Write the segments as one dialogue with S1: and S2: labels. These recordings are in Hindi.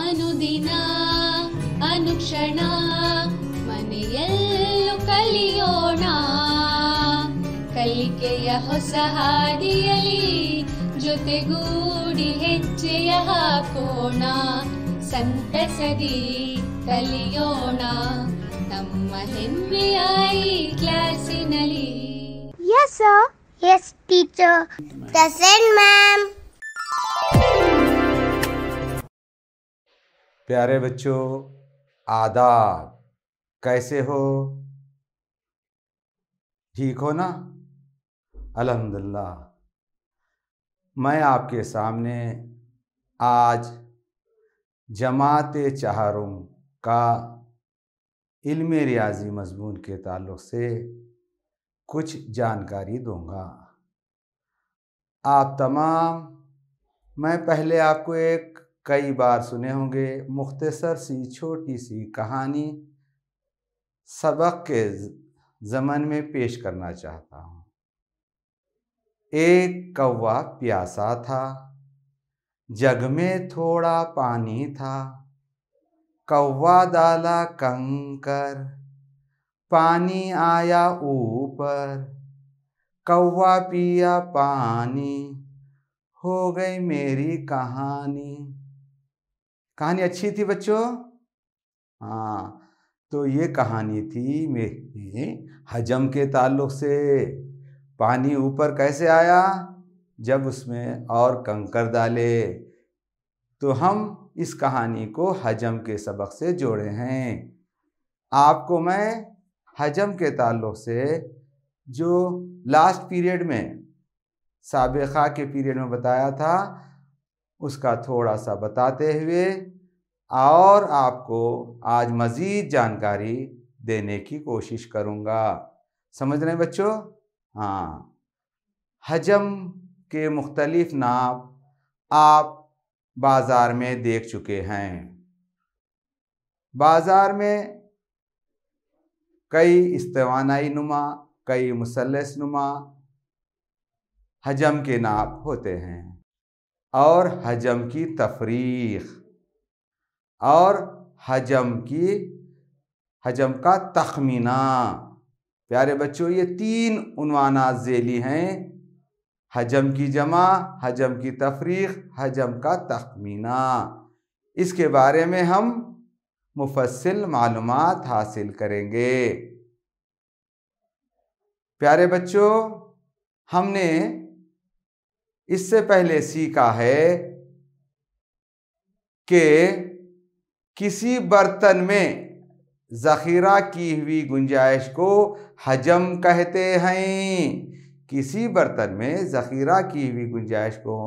S1: ಅನುದಿನ ಅನುಕ್ಷಣ ಮನೆಯಲ್ಲೂ ಕಲಿಯೋಣ ಕಲಿಕೆಯ ಹೊಸ ಹಾದಿಯಲಿ ಜೊತೆಗೂಡಿ ಹೆಜ್ಜೆಯ ಹಾಕೋಣ ಸಂತಸದಿ ಕಲಿಯೋಣ ನಮ್ಮ ಹೆಮ್ಮೆಯ ಈ ಕ್ಲಾಸಿನಲ್ಲಿ
S2: Yes, sir. Yes, teacher. Present, ma'am.
S3: प्यारे बच्चों, आदाब। कैसे हो? ठीक हो ना? अल्हम्दुलिल्लाह। मैं आपके सामने आज जमात चहारुम का इल्म रियाजी मजमून के ताल्लुक़ से कुछ जानकारी दूँगा। आप तमाम, मैं पहले आपको एक कई बार सुने होंगे मुख्तसर सी, छोटी सी कहानी सबक के ज़मन में पेश करना चाहता हूँ। एक कौवा प्यासा था, जग में थोड़ा पानी था कौवा डाला कंकर, पानी आया ऊपर कौवा पिया पानी, हो गई मेरी कहानी। कहानी अच्छी थी बच्चों? हाँ तो ये कहानी थी मेरे हजम के ताल्लुक से। पानी ऊपर कैसे आया? जब उसमें और कंकर डाले। तो हम इस कहानी को हजम के सबक से जोड़े हैं। आपको मैं हजम के ताल्लुक से जो लास्ट पीरियड में, सबका के पीरियड में बताया था उसका थोड़ा सा बताते हुए और आपको आज मज़ीद जानकारी देने की कोशिश करूँगा। समझ रहे हैं बच्चों? हाँ। हजम के मुख्तलिफ़ नाप आप बाज़ार में देख चुके हैं। बाज़ार में कई इस्तवानाई नुमा, कई मुसलस नुमा हजम के नाप होते हैं। और हजम की तफरीख, और हजम की, हजम का तखमीना। प्यारे बच्चों, ये तीन उनवाना झेली हैं। हजम की जमा, हजम की तफरीख, हजम का तखमीना। इसके बारे में हम मुफसल मालूम हासिल करेंगे। प्यारे बच्चों, हमने इससे पहले सीखा है कि किसी बर्तन में ज़ख़ीरा की हुई गुंजाइश को हजम कहते हैं। किसी बर्तन में ज़ख़ीरा की हुई गुंजाइश को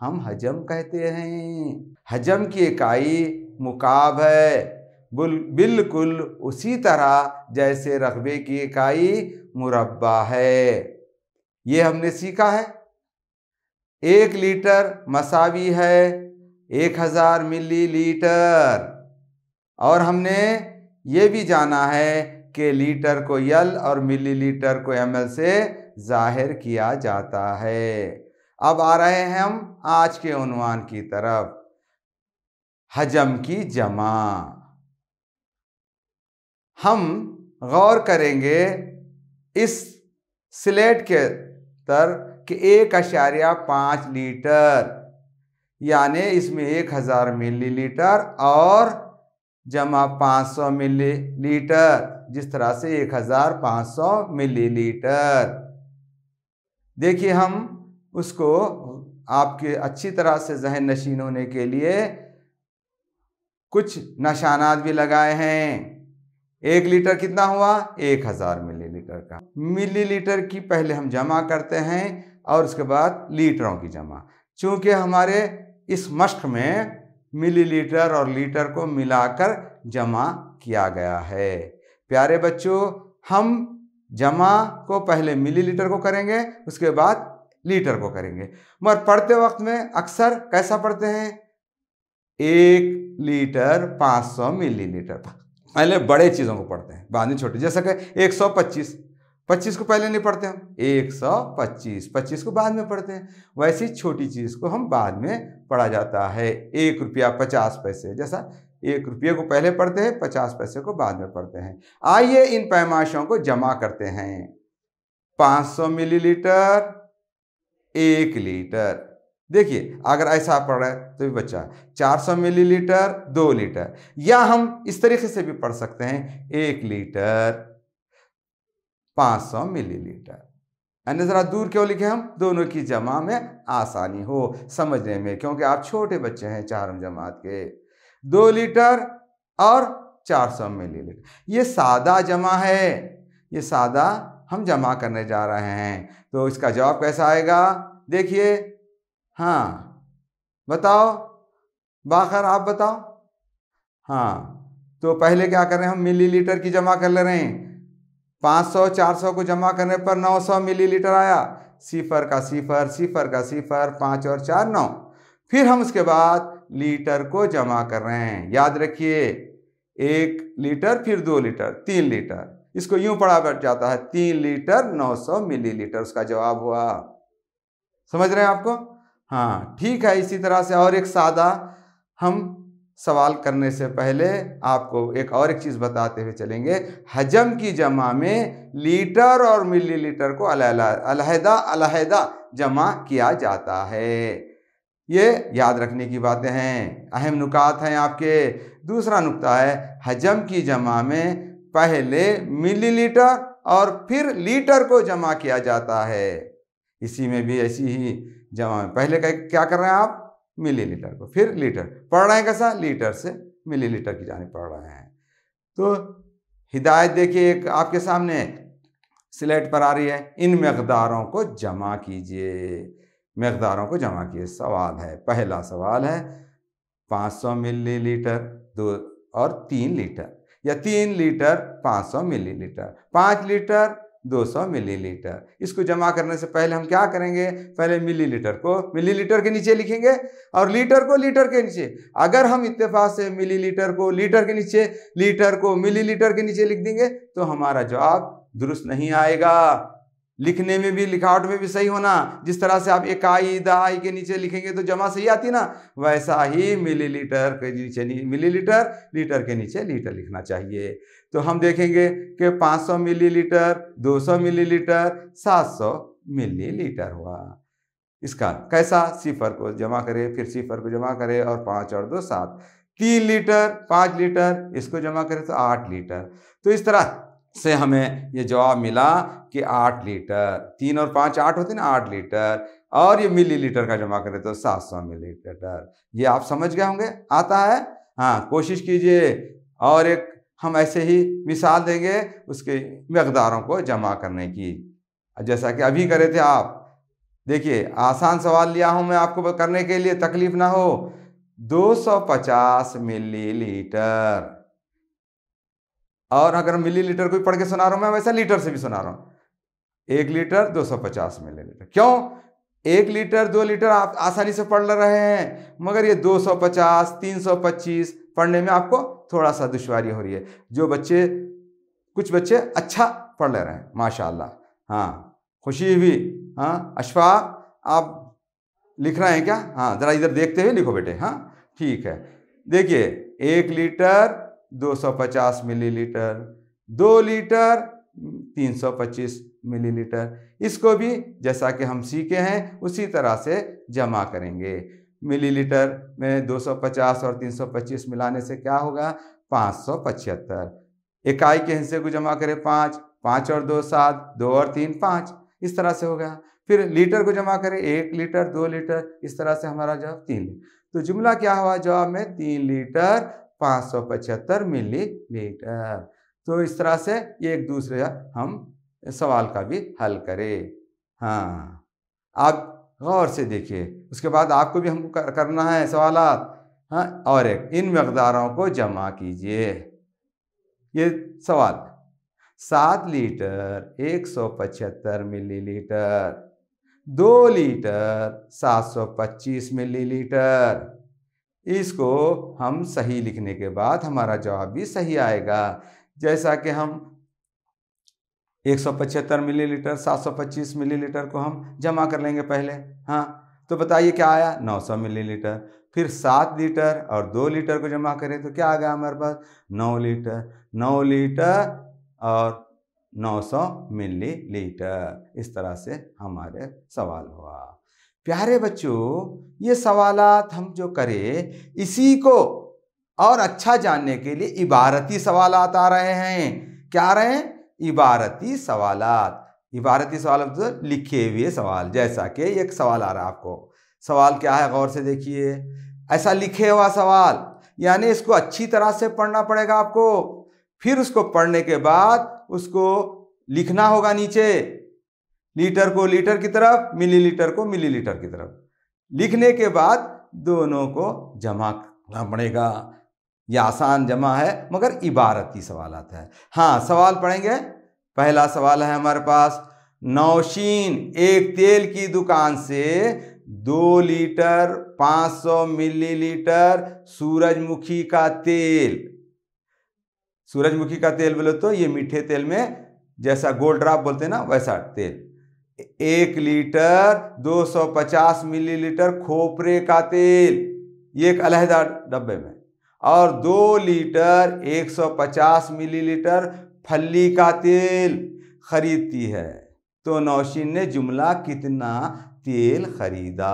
S3: हम हजम कहते हैं। हजम की इकाई मुकाब है। बिल्कुल उसी तरह जैसे रकबे की इकाई मुरबा है। ये हमने सीखा है। एक लीटर मसावी है, एक हज़ार मिली लीटर और हमने ये भी जाना है कि लीटर को यल और मिली लीटर को एमएल से ज़ाहिर किया जाता है। अब आ रहे हैं हम आज के उनवान की तरफ़। हजम की जमा। हम गौर करेंगे इस स्लेट के तर कि एक अशारिया पाँच लीटर, यानी इसमें एक हज़ार मिलीलीटर और जमा पाँच सौ मिलीलीटर, जिस तरह से एक हज़ार पाँच सौ मिलीलीटर। देखिए हम उसको आपके अच्छी तरह से जहन नशीन होने के लिए कुछ नशानात भी लगाए हैं। एक लीटर कितना हुआ? एक हज़ार मिलीलीटर का। मिलीलीटर की पहले हम जमा करते हैं और उसके बाद लीटरों की जमा। चूँकि हमारे इस मश्क में मिलीलीटर और लीटर को मिलाकर जमा किया गया है। प्यारे बच्चों, हम जमा को पहले मिलीलीटर को करेंगे, उसके बाद लीटर को करेंगे। मगर पढ़ते वक्त में अक्सर कैसा पढ़ते हैं? एक लीटर पाँच सौ मिलीलीटर। पहले बड़े चीज़ों को पढ़ते हैं, बाद में छोटे। जैसा कि 125 पच्चीस को पहले नहीं पढ़ते हम। एक सौ पच्चीस पच्चीस को बाद में पढ़ते हैं। वैसी छोटी चीज़ को हम बाद में पढ़ा जाता है। एक रुपया पचास पैसे, जैसा एक रुपये को पहले पढ़ते हैं, पचास पैसे को बाद में पढ़ते हैं। आइए इन पैमाशों को जमा करते हैं। 500 मिलीलीटर, एक लीटर। देखिए, अगर ऐसा पढ़ रहा है तो भी बच्चा 400 मिलीलीटर, दो लीटर। या हम इस तरीके से भी पढ़ सकते हैं, एक लीटर। 500 मिलीलीटर। यानी ज़रा दूर क्यों लिखे हम? दोनों की जमा में आसानी हो, समझने में, क्योंकि आप छोटे बच्चे हैं चारम जमात के। दो लीटर और 400 मिलीलीटर। ये सादा जमा है। ये सादा हम जमा करने जा रहे हैं। तो इसका जवाब कैसा आएगा? देखिए हाँ बताओ। बाखर, आप बताओ। हाँ तो पहले क्या कर रहे हैं हम? मिलीलीटर की जमा कर ले रहे हैं। 500 400 को जमा करने पर 900 मिलीलीटर आया। सिफर का सिफर सिफर का सिफर, पाँच और चार नौ। फिर हम उसके बाद लीटर को जमा कर रहे हैं। याद रखिए, एक लीटर, फिर दो लीटर, तीन लीटर। इसको यूँ पढ़ा बैठ जाता है, तीन लीटर 900 मिलीलीटर। उसका जवाब हुआ। समझ रहे हैं आपको? हाँ ठीक है, इसी तरह से और एक सादा हम सवाल करने से पहले आपको एक और एक चीज़ बताते हुए चलेंगे। हजम की जमा में लीटर और मिलीलीटर को अलहदा अलहदा जमा किया जाता है। ये याद रखने की बातें हैं। अहम नुकात हैं आपके। दूसरा नुकता है, हजम की जमा में पहले मिलीलीटर और फिर लीटर को जमा किया जाता है। इसी में भी ऐसी ही जमा में। पहले क्या कर रहे हैं आप? मिलीलीटर को। फिर लीटर पढ़ रहे हैं कैसा? लीटर से मिलीलीटर की जाने पढ़ रहे हैं। तो हिदायत देखिए एक आपके सामने स्लेट पर आ रही है। इन मकदारों को जमा कीजिए। मकदारों को जमा कीजिए। सवाल है, पहला सवाल है 500 मिलीलीटर, दो और तीन लीटर, या तीन लीटर 500 मिलीलीटर। पाँच लीटर 200 मिलीलीटर। इसको जमा करने से पहले हम क्या करेंगे? पहले मिलीलीटर को मिलीलीटर के नीचे लिखेंगे और लीटर को लीटर के नीचे। अगर हम इत्तेफाक से मिलीलीटर को लीटर के नीचे, लीटर को मिलीलीटर के नीचे लिख देंगे तो हमारा जवाब दुरुस्त नहीं आएगा। लिखने में भी, लिखावट में भी सही होना। जिस तरह से आप इकाई दहाई के नीचे लिखेंगे तो जमा सही आती ना। वैसा ही मिलीलीटर के नीचे मिलीलीटर, लीटर के नीचे लीटर लिखना चाहिए। तो हम देखेंगे कि 500 मिलीलीटर 200 मिलीलीटर 700 मिलीलीटर हुआ। इसका कैसा सिफर को जमा करें, फिर सिफर को जमा करें और पाँच और दो, सात। तीन लीटर, पाँच लीटर, इसको जमा करें तो आठ लीटर। तो इस तरह से हमें ये जवाब मिला कि आठ लीटर, तीन और पाँच आठ होते ना, आठ लीटर, और ये मिली लीटर का जमा करें तो सात सौ मिलीलीटर। ये आप समझ गए होंगे? आता है? हाँ कोशिश कीजिए, और एक हम ऐसे ही मिसाल देंगे उसके मकदारों को जमा करने की। जैसा कि अभी करे थे आप। देखिए, आसान सवाल लिया हूँ मैं आपको करने के लिए, तकलीफ़ ना हो। 250 मिलीलीटर। और अगर मिलीलीटर को पढ़ के सुना रहा हूँ, मैं वैसा लीटर से भी सुना रहा हूँ। एक लीटर 250 मिलीलीटर क्यों? एक लीटर दो लीटर आप आसानी से पढ़ रहे हैं, मगर ये 250 325 पढ़ने में आपको थोड़ा सा दुश्वारी हो रही है। जो बच्चे, कुछ बच्चे अच्छा पढ़ ले रहे हैं, माशाल्लाह। हाँ खुशी हुई हाँ अशफा, आप लिख रहे हैं क्या? हाँ ज़रा इधर देखते हुए लिखो बेटे हाँ ठीक है। देखिए, एक लीटर 250 मिलीलीटर, दो लीटर 325 मिलीलीटर। इसको भी जैसा कि हम सीखे हैं, उसी तरह से जमा करेंगे। मिलीलीटर में 250 और 325 मिलाने से क्या होगा? पाँच सौ पचहत्तर। इकाई के हिस्से को जमा करें पाँच पाँच और दो सात, दो और तीन पाँच। इस तरह से होगा। फिर लीटर को जमा करें एक लीटर, दो लीटर, इस तरह से हमारा जवाब तीन। तो जुमला क्या हुआ? जवाब में तीन लीटर पाँच सौ पचहत्तर मिली लीटर। तो इस तरह से एक दूसरे हम सवाल का भी हल करें। हाँ आप गौर से देखिए। उसके बाद आपको भी हमको करना है सवाल हाँ और एक, इन मकदारों को जमा कीजिए। ये सवाल, सात लीटर एक सौ पचहत्तर मिली लीटर दो लीटर सात सौ पच्चीस मिलीलीटर इसको हम सही लिखने के बाद हमारा जवाब भी सही आएगा। जैसा कि हम एक सौ पचहत्तर मिलीलीटर, सात सौ पच्चीस मिलीलीटर को हम जमा कर लेंगे पहले हाँ? तो बताइए क्या आया? नौ सौ मिलीलीटर। फिर सात लीटर और दो लीटर को जमा करें तो क्या आ गया हमारे पास? नौ लीटर। नौ लीटर और 900 मिलीलीटर। इस तरह से हमारे सवाल हुआ। प्यारे बच्चों, ये सवालात हम जो करें, इसी को और अच्छा जानने के लिए इबारती सवालात आ रहे हैं। क्या आ रहे हैं? इबारती सवालात। इबारती सवाल तो लिखे हुए सवाल, जैसा कि एक सवाल आ रहा है आपको। सवाल क्या है? गौर से देखिए। ऐसा लिखे हुआ सवाल, यानी इसको अच्छी तरह से पढ़ना पड़ेगा आपको। फिर उसको पढ़ने के बाद उसको लिखना होगा नीचे। लीटर को लीटर की तरफ़, मिलीलीटर को मिलीलीटर की तरफ़। लिखने के बाद दोनों को जमा करना पड़ेगा। यह आसान जमा है, मगर इबारती सवाल आता है। हाँ सवाल पढ़ेंगे? पहला सवाल है हमारे पास, नौशीन, एक तेल की दुकान से दो लीटर 500 मिलीलीटर सूरजमुखी का तेल। सूरजमुखी का तेल बोले तो ये मीठे तेल में जैसा गोल्ड ड्राप बोलते हैं ना, वैसा तेल। एक लीटर 250 मिलीलीटर खोपरे का तेल, ये एक अलहदा डब्बे में, और दो लीटर 150 मिलीलीटर फल्ली का तेल खरीदती है। तो नौशीन ने जुमला कितना तेल खरीदा।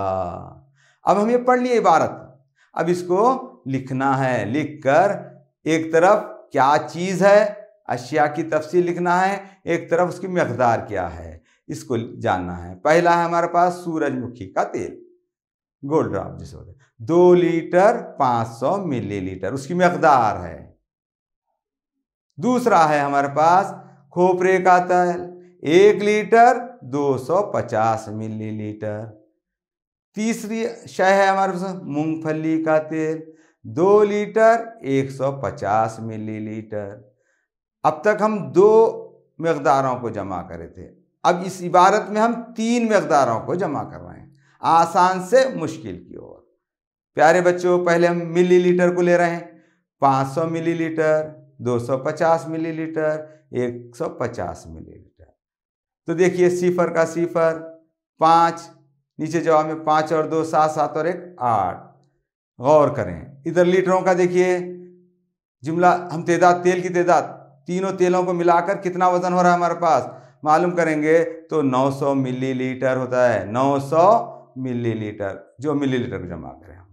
S3: अब हम ये पढ़ लिए इबारत। अब इसको लिखना है। लिखकर एक तरफ़ क्या चीज़ है, अशिया की तफसील लिखना है, एक तरफ़ उसकी मकदार क्या है। इसको जानना है। पहला है हमारे पास सूरजमुखी का तेल, गोल्ड ड्रॉप जिसे बोलते दो लीटर पाँच सौ मिलीलीटर, उसकी मकदार है। दूसरा है हमारे पास खोपरे का तेल, एक लीटर दो सौ पचास मिलीलीटर। तीसरी शय है हमारे पास मूंगफली का तेल, दो लीटर 150 मिलीलीटर। अब तक हम दो मकदारों को जमा करे थे। अब इस इबारत में हम तीन मकदारों को जमा कर रहे हैं। आसान से मुश्किल की ओर। प्यारे बच्चों, पहले हम मिलीलीटर को ले रहे हैं। 500 मिलीलीटर 250 मिलीलीटर 150 मिलीलीटर। तो देखिए, सिफर का सिफर, पाँच, नीचे जवाब में पाँच और दो, सात सात और एक, आठ। गौर करें, इधर लीटरों का देखिए, जुमला, हम तेदाद, तेल की तेदाद, तीनों तेलों को मिलाकर कितना वज़न हो रहा है हमारे पास? मालूम करेंगे तो 900 मिलीलीटर होता है 900 मिलीलीटर, जो मिलीलीटर को जमा करें हम।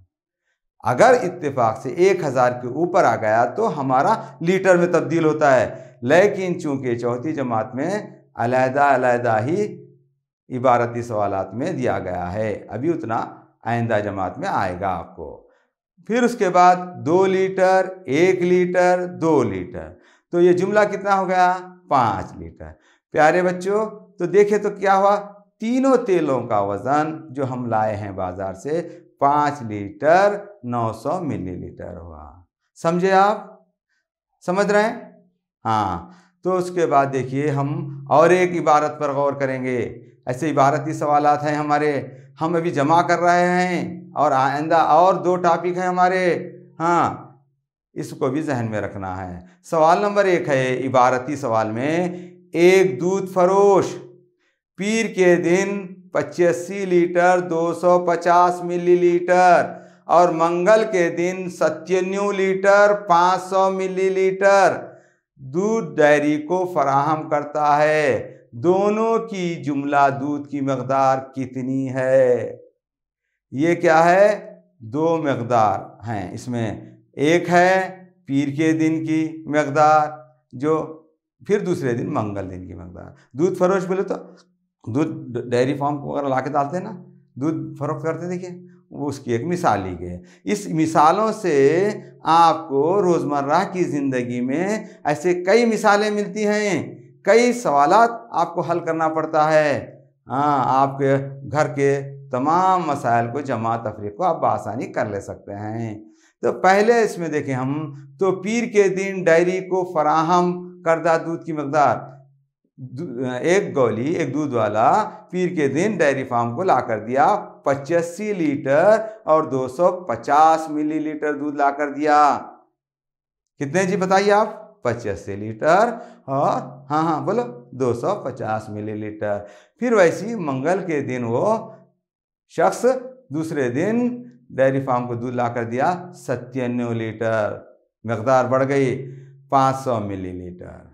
S3: अगर इत्तेफाक से 1000 के ऊपर आ गया तो हमारा लीटर में तब्दील होता है। लेकिन चूँकि चौथी जमात में अलहदा अलहदा ही इबारती सवालात में दिया गया है, अभी उतना आइंदा जमात में आएगा आपको। फिर उसके बाद दो लीटर, एक लीटर, दो लीटर तो ये जुमला कितना हो गया? पाँच लीटर। प्यारे बच्चों तो देखे तो क्या हुआ? तीनों तेलों का वज़न जो हम लाए हैं बाज़ार से, पाँच लीटर नौ सौ मिलीलीटर हुआ। समझे आप? समझ रहे हैं? हाँ तो उसके बाद देखिए हम और एक इबारत पर गौर करेंगे। ऐसे इबारती सवाल हैं हमारे। हम अभी जमा कर रहे हैं और आइंदा और दो टॉपिक हैं हमारे। हाँ इसको भी जहन में रखना है। सवाल नंबर एक है इबारती सवाल में एक दूध फरोश, पीर के दिन पचासी लीटर 250 मिलीलीटर और मंगल के दिन सत्तानवे लीटर 500 मिलीलीटर। दूध डेयरी को फराहम करता है। दोनों की जुमला दूध की मकदार कितनी है? ये क्या है? दो मकदार हैं। इसमें एक है पीर के दिन की मकदार, जो फिर दूसरे दिन मंगल दिन की मकदार दूध फरोश बोले तो दूध डेयरी फार्म को अगर ला के डालते हैं ना, दूध फरोख्त करते देखिए, वो उसकी एक मिसाल ली गई इस मिसालों से आपको रोज़मर्रा की ज़िंदगी में ऐसे कई मिसालें मिलती हैं, कई सवाल आपको हल करना पड़ता है। हाँ आपके घर के तमाम मसाइल को, जमा तफरी को आप बसानी कर ले सकते हैं। तो पहले इसमें देखें हम तो पीर के दिन डायरी को फराहम करदा दूध की मकदार एक गौली, एक दूध वाला, पीर के दिन डेयरी फार्म को ला कर दिया पचासी लीटर और 250 मिलीलीटर दूध ला कर दिया। कितने जी बताइए आप? पचासी लीटर और हाँ हाँ बोलो 250 मिलीलीटर। फिर वैसी मंगल के दिन वो शख्स दूसरे दिन डेयरी फार्म को दूध ला कर दिया, सत्तानवे लीटर। मकदार बढ़ गई। 500 मिलीलीटर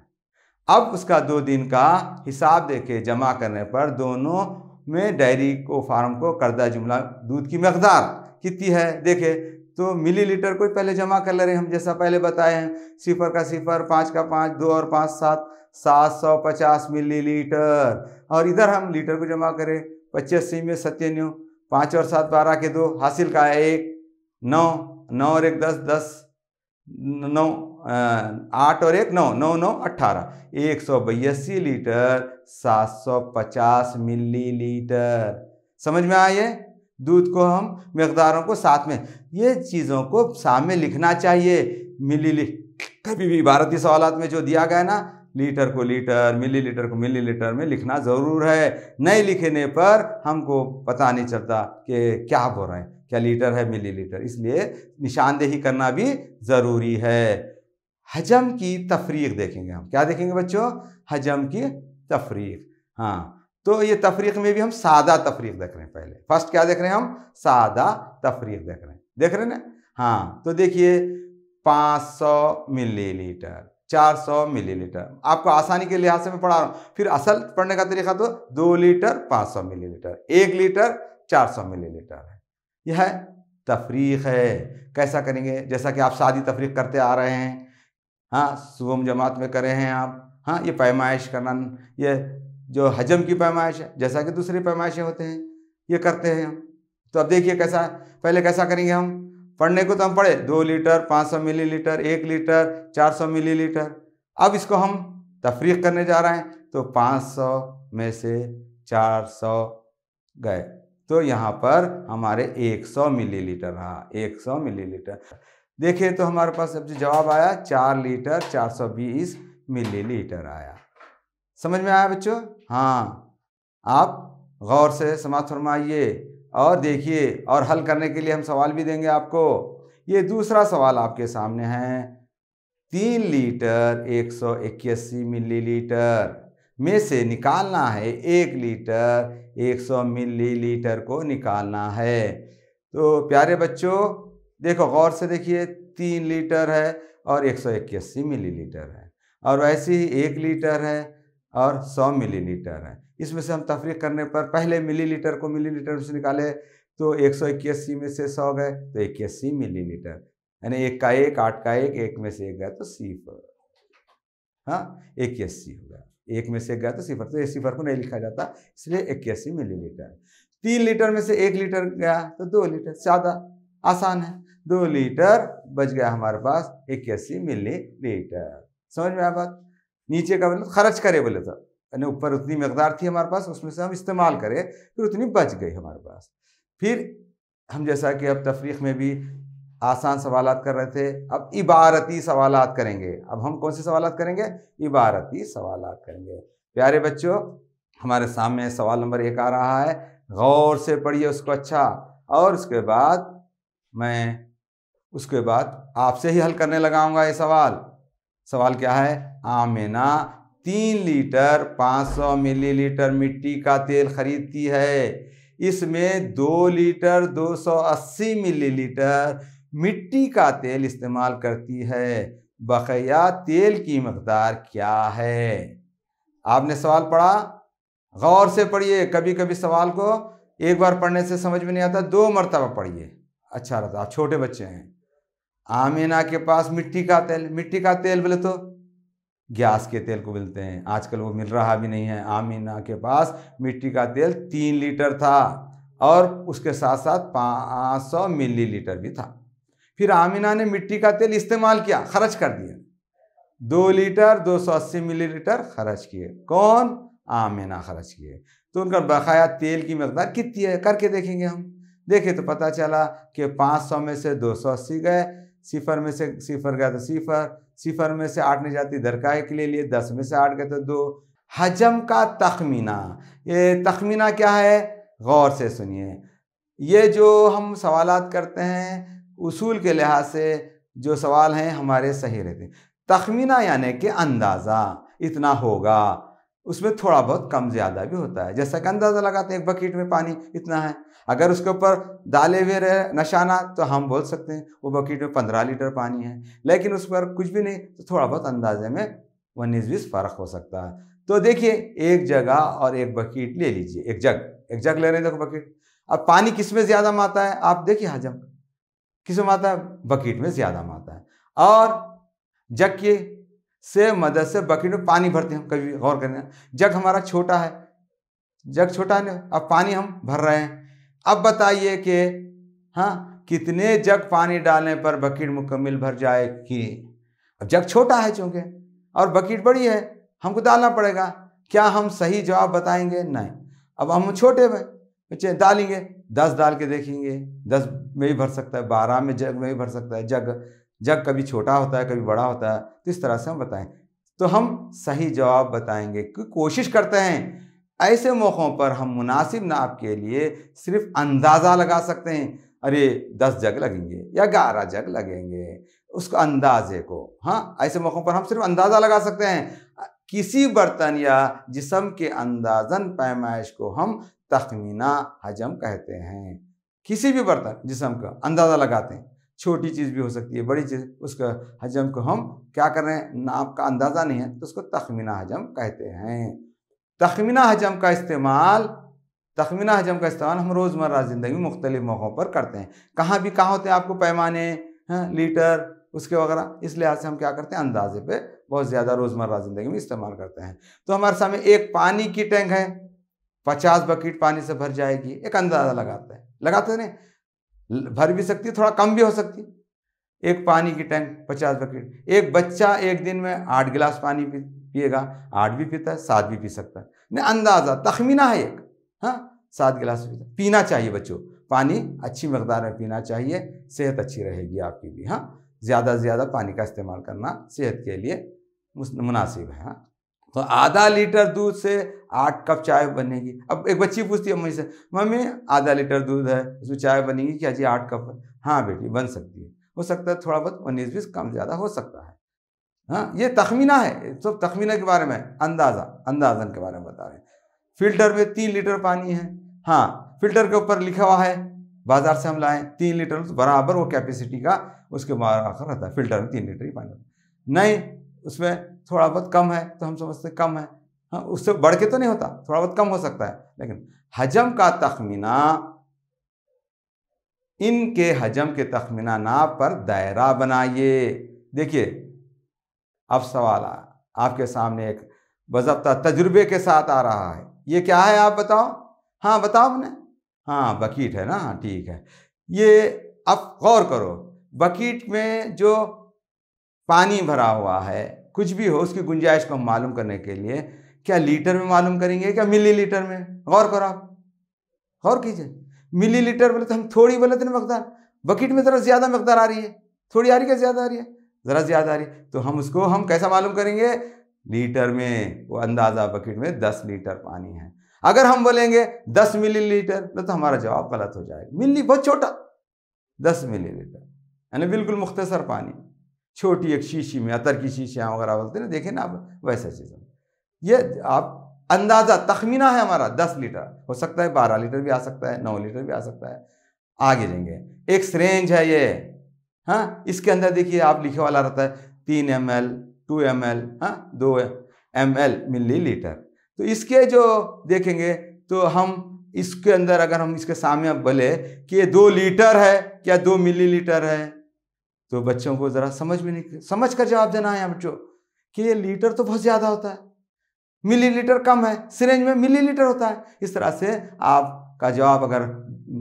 S3: अब उसका दो दिन का हिसाब देके जमा करने पर दोनों में डेयरी को, फार्म को करदा जुमला, दूध की मकदार कितनी है? देखे तो मिलीलीटर को पहले जमा कर ले रहे हैं हम, जैसा पहले बताए हैं। सिफर का सिफर, पाँच का पाँच, दो और पाँच, सात सात सौ पचास मिलीलीटर। और इधर हम लीटर को जमा करें पचासी में सत्तानवे पाँच और सात, बारह के दो, हासिल का है एक, नौ नौ और एक, दस दस नौ। आठ और एक नौ नौ नौ अट्ठारह एक सौ बयासी लीटर, सात सौ पचास मिलीलीटर। समझ में आए दूध को हम मकदारों को साथ में, ये चीज़ों को सामने लिखना चाहिए। मिली ली कभी भी भारतीय सवाल में जो दिया गया ना, लीटर को लीटर, मिलीलीटर को मिलीलीटर में लिखना ज़रूर है। नहीं लिखने पर हमको पता नहीं चलता कि क्या बोल रहे हैं, क्या लीटर है, मिलीलीटर। इसलिए निशानदेही करना भी ज़रूरी है। हजम की तफरीक देखेंगे हम। क्या देखेंगे बच्चों? हजम की तफरीक। हाँ तो ये तफरीक में भी हम सादा तफरीक देख रहे हैं पहले। फ़र्स्ट क्या देख रहे हैं हम? सादा तफरीक देख रहे हैं। देख रहे हैं ना? हाँ तो देखिए 500 मिलीलीटर 400 मिलीलीटर। आपको आसानी के लिहाज से मैं पढ़ा रहा हूँ। फिर असल पढ़ने का तरीका तो दो लीटर 500 मिलीलीटर। एक लीटर 400 मिलीलीटर है। यह तफरीक है। कैसा करेंगे? जैसा कि आप शादी तफरीक करते आ रहे हैं। हाँ सुबह जमात में करे हैं आप। हाँ ये पैमाइश करना, ये जो हजम की पैमाइश है, जैसा कि दूसरी पैमाइशें होते हैं, ये करते हैं हम। तो अब देखिए कैसा, पहले कैसा करेंगे हम? पढ़ने को तो हम पढ़े, दो लीटर, पाँच सौ मिली लीटर एक लीटर, चार सौ मिली लीटर अब इसको हम तफरीक करने जा रहे हैं तो पाँच सौ में से चार सौ गए। तो यहाँ पर हमारे 100 मिलीलीटर रहा 100 मिलीलीटर। देखिए तो हमारे पास अब जवाब आया, चार लीटर 420 मिलीलीटर आया। समझ में आया बच्चों? हाँ। आप गौर से समाज फरमाइए और देखिए और हल करने के लिए हम सवाल भी देंगे आपको। ये दूसरा सवाल आपके सामने है। तीन लीटर एक सौ इक्यासी मिलीलीटर में से निकालना है। एक लीटर एक सौ मिलीलीटर को निकालना है। तो प्यारे बच्चों देखो, गौर से देखिए, तीन लीटर है और एक सौ इक्यासी मिलीलीटर है और वैसे ही एक लीटर है और सौ मिलीलीटर है। इसमें से हम तफरीक करने पर पहले मिलीलीटर को मिलीलीटर से निकाले तो एक सौ इक्यासी में से सौ गए तो इक्यासी मिलीलीटर। यानी एक का एक, आठ का एक एक में से एक गया तो सिफर। हाँ इक्यासी हो गया। एक में से एक गया तो सिफर। तो ये सिफर को नहीं लिखा जाता, इसलिए इक्यासी मिलीलीटर। तीन लीटर में से एक लीटर गया तो दो लीटर, ज़्यादा। आसान है। दो लीटर बच गया हमारे पास इक्यासी मिली लीटर समझ में आया बात? नीचे का मतलब खर्च करे बोले तो। यानी ऊपर उतनी मकदार थी हमारे पास, उसमें से हम इस्तेमाल करें, फिर उतनी बच गई हमारे पास। फिर हम जैसा कि अब तफरीक में भी आसान सवाल कर रहे थे, अब इबारती सवाल करेंगे। अब हम कौन से सवाल करेंगे? इबारती सवाल करेंगे। प्यारे बच्चों, हमारे सामने सवाल नंबर एक आ रहा है। गौर से पढ़िए उसको अच्छा। और उसके बाद मैं उसके बाद आपसे ही हल करने लगाऊँगा ये सवाल। सवाल क्या है? आमिना, तीन लीटर 500 मिलीलीटर मिट्टी का तेल खरीदती है। इसमें दो लीटर 280 मिलीलीटर मिट्टी का तेल इस्तेमाल करती है। बकया, तेल की मकदार क्या है? आपने सवाल पढ़ा? गौर से पढ़िए कभी कभी सवाल को एक बार पढ़ने से समझ में नहीं आता, दो मरतबा पढ़िए। अच्छा रहता आप छोटे बच्चे हैं। आमीना के पास मिट्टी का तेल, मिट्टी का तेल बोले तो गैस के तेल को मिलते हैं। आजकल वो मिल रहा भी नहीं है। आमीना के पास मिट्टी का तेल तीन लीटर था और उसके साथ साथ पाँच सौ मिलीलीटर भी था। फिर आमीना ने मिट्टी का तेल इस्तेमाल किया, खर्च कर दिया। दो लीटर, दो सौ अस्सी मिलीलीटर खर्च किए। कौन? आमीना खर्च किए। तो उनका बकाया तेल की मकदार कितनी है? करके देखेंगे हम। देखे तो पता चला कि 500 में से 280 गए, सिफर में से, सिफर गया तो सिफर सिफर में से आठ नहीं जाती दरकाए के लिए लिए, दस में से आठ गए तो दो। हजम का तखमीना, ये तखमीना क्या है? गौर से सुनिए। ये जो हम सवालात करते हैं, उसूल के लिहाज से जो सवाल हैं, हमारे सही रहते हैं तखमीना यानी कि अंदाज़ा, इतना होगा। उसमें थोड़ा बहुत कम ज़्यादा भी होता है। जैसा कि अंदाज़ा लगाते हैं, एक बकेट में पानी इतना है। अगर उसके ऊपर डाले हुए रहे, नशाना तो हम बोल सकते हैं, वो बकेट में पंद्रह लीटर पानी है। लेकिन उस पर कुछ भी नहीं तो थोड़ा बहुत अंदाजे में उन्नीस बीस फ़र्क हो सकता है। तो देखिए, एक जगह और एक बकेट ले लीजिए। एक जग एक जग ले रहे हैं, देखो बकेट अब पानी किसमें ज़्यादा माता है? आप देखिए हजम किसमें माता है? बकेट में ज़्यादा माता है। और जग के से मदद से बकेट में पानी भरते हैं, कभी गौर करें। जग हमारा छोटा है। जग छोटा है अब पानी हम भर रहे हैं। अब बताइए कि हाँ कितने जग पानी डालने पर बकेट मुकम्मल भर जाएगी? अब जग छोटा है चूँकि, और बकेट बड़ी है, हमको डालना पड़ेगा। क्या हम सही जवाब बताएँगे? नहीं। अब हम छोटे बच्चे, डालेंगे। दस डाल के देखेंगे। दस में भी भर सकता है, बारह में जग में भी भर सकता है। जग जग कभी छोटा होता है, कभी बड़ा होता है तो इस तरह से हम बताएँ। तो हम सही जवाब बताएँगे कोशिश करते हैं। ऐसे मौक़ों पर हम मुनासिब नाप के लिए सिर्फ़ अंदाज़ा लगा सकते हैं। अरे, दस जग लगेंगे या ग्यारह जग लगेंगे, उसको अंदाजे को। हाँ ऐसे मौक़ों पर हम सिर्फ़ अंदाज़ा लगा सकते हैं। किसी बर्तन या जिसम के अंदाजन पैमाइश को हम तखमीना हजम कहते हैं। किसी भी बर्तन, जिसम का, अंदाज़ा लगाते हैं। छोटी चीज़ भी हो सकती है, बड़ी चीज़, उसका हजम को हम क्या कर रहे हैं, नाप का अंदाज़ा नहीं है तो उसको तखमीना हजम कहते हैं। तखमीना हजम का इस्तेमाल, तखमीना हजम का इस्तेमाल हम रोज़मर्रा ज़िंदगी में मुख्तलिफ़ मौक़ों पर करते हैं। कहाँ भी, कहाँ होते हैं आपको पैमाने, हैं, लीटर, उसके वगैरह, इस लिहाज से हम क्या करते हैं, अंदाजे पे बहुत ज़्यादा रोज़मर्रा ज़िंदगी में इस्तेमाल करते हैं। तो हमारे सामने एक पानी की टैंक है, पचास बकेट पानी से भर जाएगी, एक अंदाज़ा लगाते हैं, लगाते नहीं भर भी सकती है, थोड़ा कम भी हो सकती है। एक पानी की टैंक, पचास बकेट। एक बच्चा एक दिन में आठ गिलास पानी पी, पिएगा। आठ भी पीता है, सात भी पी सकता है। नहीं अंदाज़ा, तखमीना है एक। हाँ सात गिलास पीता पीना चाहिए बच्चों। पानी अच्छी मकदार में पीना चाहिए, सेहत अच्छी रहेगी आपकी भी। हाँ ज़्यादा से ज़्यादा पानी का इस्तेमाल करना सेहत के लिए मुनासिब है। हाँ तो आधा लीटर दूध से आठ कप चाय बनेगी। अब एक बच्ची पूछती है मम्मी से मम्मी, आधा लीटर दूध है, उसमें चाय बनेगी क्या? जी, आठ कप है। हाँ बेटी, बन सकती है। हो सकता है थोड़ा बहुत, उन्नीस बीस कम ज़्यादा हो सकता है। हाँ ये तखमीना है तो तखमीना के बारे में, अंदाज़ा, अंदाजन के बारे में बता रहे हैं। फ़िल्टर में तीन लीटर पानी है। हाँ फ़िल्टर के ऊपर लिखा हुआ है, बाज़ार से हम लाएँ, तीन लीटर तो बराबर वो कैपेसिटी का, उसके आखिर रहता है, फ़िल्टर में तीन लीटर ही पानी नहीं, उसमें थोड़ा बहुत कम है तो हम समझते कम है। हाँ उससे बढ़ के तो नहीं होता, थोड़ा बहुत कम हो सकता है। लेकिन हजम का तखमीना, इनके हजम के तखमीना नाप पर दायरा बनाइए। देखिए, अब सवाल आ, आपके सामने एक बजबता तजुर्बे के साथ आ रहा है। ये क्या है, आप बताओ? हाँ बताओ हमने हाँ बकीट है ना? ठीक है। ये अब गौर करो बकीट में जो पानी भरा हुआ है, कुछ भी हो, उसकी गुंजाइश को हम मालूम करने के लिए क्या लीटर में मालूम करेंगे, क्या मिली लीटर में? गौर करो आप। गौर कीजिए। मिली लीटर बोले तो हम थोड़ी बोले थे मकदार। बकेट में ज़रा ज़्यादा मकदार आ रही है। थोड़ी आ रही है ज़्यादा आ रही है? ज़रा ज़्यादा आ रही है। तो हम उसको, हम कैसा मालूम करेंगे? लीटर में, वो अंदाज़ा बकेट में दस लीटर पानी है। अगर हम बोलेंगे दस मिली लीटर तो हमारा जवाब गलत हो जाएगा। मिली बहुत छोटा। दस मिली लीटर यानी बिल्कुल मुख्तसर पानी। छोटी एक शीशी में, अतर की शीशियाँ वगैरह बोलते ना, देखें ना आप, वैसा चीज़ ये आप अंदाज़ा, तखमीना है हमारा, दस लीटर। हो सकता है बारह लीटर भी आ सकता है, नौ लीटर भी आ सकता है। आगे जाएँगे। एक सरेंज है ये। हाँ इसके अंदर देखिए, आप लिखे वाला रहता है, तीन M L two M L हाँ दो एम एल मिली लीटर तो इसके जो देखेंगे तो हम इसके अंदर अगर हम इसके सामने बोले कि ये दो लीटर है, क्या दो मिली लीटर है? तो बच्चों को ज़रा समझ में नहीं, समझ कर जवाब देना है, बच्चों। कि ये लीटर तो बहुत ज़्यादा होता है। मिलीलीटर कम है सिरेंज में मिलीलीटर होता है। इस तरह से आपका जवाब अगर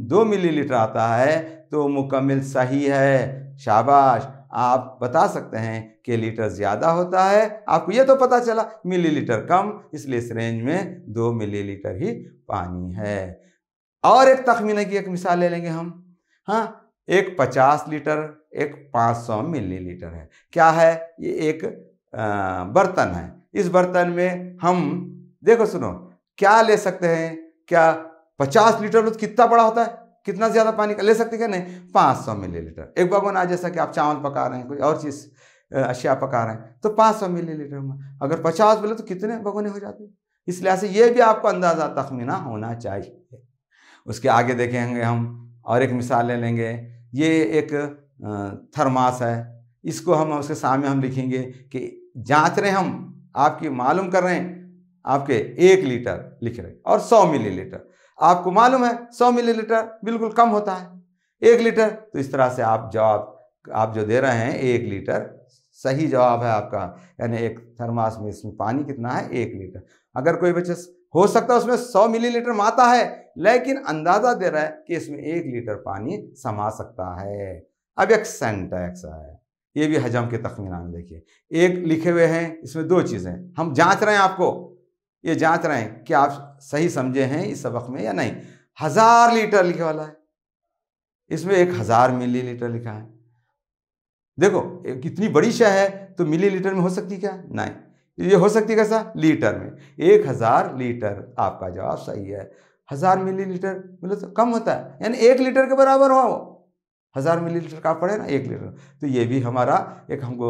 S3: दो मिलीलीटर आता है तो मुकम्मल सही है। शाबाश। आप बता सकते हैं कि लीटर ज़्यादा होता है। आपको ये तो पता चला, मिलीलीटर कम, इसलिए इस रेंज में दो मिलीलीटर ही पानी है। और एक तखमीने की एक मिसाल ले लेंगे हम। हाँ एक पचास लीटर, एक पाँच सौ मिलीलीटर है। क्या है? ये एक बर्तन है। इस बर्तन में हम, देखो सुनो, क्या ले सकते हैं? क्या पचास लीटर तो कितना बड़ा होता है? कितना ज़्यादा पानी ले सकते क्या? नहीं, पाँच सौ मिली लीटर एक भगवान आज जैसा कि आप चावल पका रहे हैं, कोई और चीज़ अशिया पका रहे हैं तो पाँच सौ मिली लीटर होगा अगर पचास बोले तो कितने भगोने हो जाते इस लिहाज से ये भी आपको अंदाज़ा, तखमीना होना चाहिए। उसके आगे देखेंगे हम, और एक मिसाल ले लेंगे। ये एक थर्मास है। इसको हम, उसके सामने हम लिखेंगे कि जाँच रहे हम आपकी मालूम कर रहे हैं, आपके एक लीटर लिख रहे और सौ मिलीलीटर। आपको मालूम है, सौ मिलीलीटर बिल्कुल कम होता है। एक लीटर तो इस तरह से आप जवाब, आप जो दे रहे हैं, एक लीटर, सही जवाब है आपका। यानी एक थर्मास में इसमें पानी कितना है? एक लीटर। अगर कोई बच्चे, हो सकता है उसमें सौ मिलीलीटर माता है, लेकिन अंदाज़ा दे रहा है कि इसमें एक लीटर पानी समा सकता है। अब एक सेंटेक्स है। ये भी हजम के तखमीना में देखिए। एक लिखे हुए हैं, इसमें दो चीज़ें हम जाँच रहे हैं आपको। ये जाँच रहे हैं कि आप सही समझे हैं इस सबक में या नहीं। हज़ार लीटर लिखे वाला है। इसमें एक हज़ार मिली लीटर लिखा है। देखो कितनी बड़ी शह है तो मिली लीटर में हो सकती क्या? नहीं। ये हो सकती कैसा? लीटर में। एक हज़ार लीटर आपका जवाब सही है। हज़ार मिली लीटर बोले तो कम होता है। यानी एक लीटर के बराबर वो। हज़ार मिली लीटर का पड़े ना, एक लीटर। तो ये भी हमारा एक हमको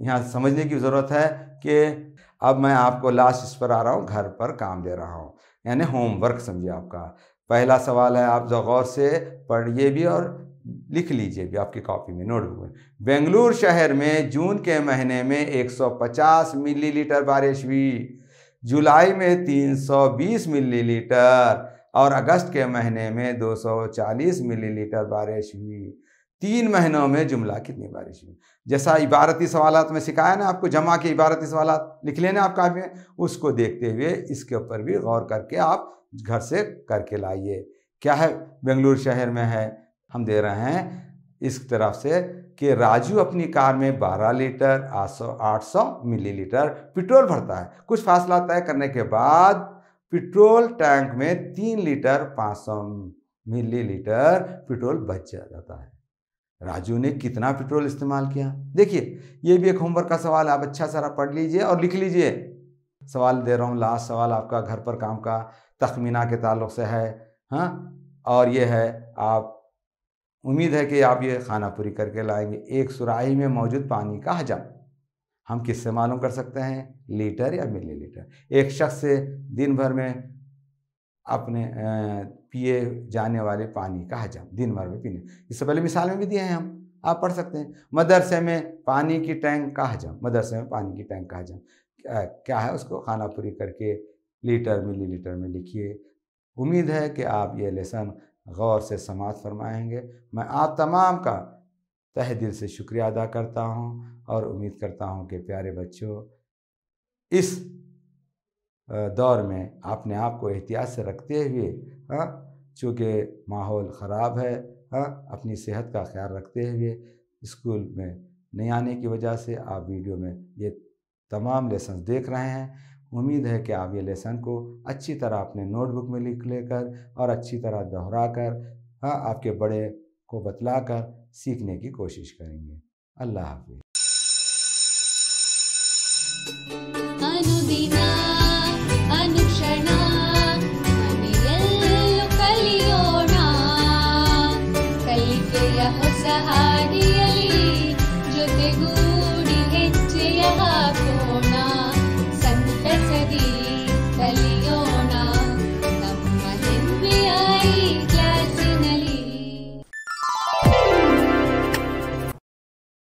S3: यहाँ समझने की ज़रूरत है कि अब मैं आपको लास्ट इस पर आ रहा हूँ, घर पर काम दे रहा हूँ। यानी होमवर्क समझिए आपका। पहला सवाल है, आप गौर से पढ़िए भी और लिख लीजिए भी आपकी कॉपी में नोटबुक में। बेंगलुरु शहर में जून के महीने में 150 मिलीलीटर बारिश हुई। जुलाई में 320 मिलीलीटर और अगस्त के महीने में 240 मिलीलीटर बारिश हुई। तीन महीनों में जुमला कितनी बारिश हुई। जैसा इबारती सवाल में सिखाया ना आपको, जमा के इबारती सवाल लिख लेना आप काफ़ी। उसको देखते हुए इसके ऊपर भी गौर करके आप घर से करके लाइए। क्या है? बेंगलुरु शहर में है। हम दे रहे हैं इस तरफ़ से कि राजू अपनी कार में 12 लीटर 800 800 मिलीलीटर पेट्रोल भरता है। कुछ फासला तय करने के बाद पेट्रोल टैंक में तीन लीटर 500 मिलीलीटर पेट्रोल बच जाता है। राजू ने कितना पेट्रोल इस्तेमाल किया? देखिए, ये भी एक होमवर्क का सवाल आप अच्छा सारा पढ़ लीजिए और लिख लीजिए। सवाल दे रहा हूँ, लास्ट सवाल आपका घर पर काम का, तखमीना के ताल्लुक से है हाँ? और ये है, आप, उम्मीद है कि आप ये खाना पूरी करके लाएँगे। एक सुराही में मौजूद पानी का हजम। हम किससे मालूम कर सकते हैं? लीटर या मिली लीटर एक शख्स से दिन भर में अपने पिए जाने वाले पानी का हजम, दिन भर में पीने। इससे पहले मिसाल में भी दिए हैं हम। आप पढ़ सकते हैं, मदरसे में पानी की टैंक का हजम, मदरसे में पानी की टैंक का हजम। क्या है उसको? खाना पूरी करके लीटर मिली लीटर में लिखिए। उम्मीद है कि आप ये लेसन गौर से समाज फरमाएँगे। मैं आप तमाम का तह दिल से शुक्रिया अदा करता हूँ। और उम्मीद करता हूँ कि प्यारे बच्चों, इस दौर में अपने आप को एहतियात से रखते हुए हाँ चूँकि माहौल ख़राब है हाँ अपनी सेहत का ख्याल रखते हुए स्कूल में नहीं आने की वजह से आप वीडियो में ये तमाम लेसन देख रहे हैं। उम्मीद है कि आप ये लेसन को अच्छी तरह अपने नोटबुक में लिख लेकर और अच्छी तरह दोहरा कर हाँ आपके बड़े को बतला कर सीखने की कोशिश करेंगे। अल्लाह अनुदिना अनु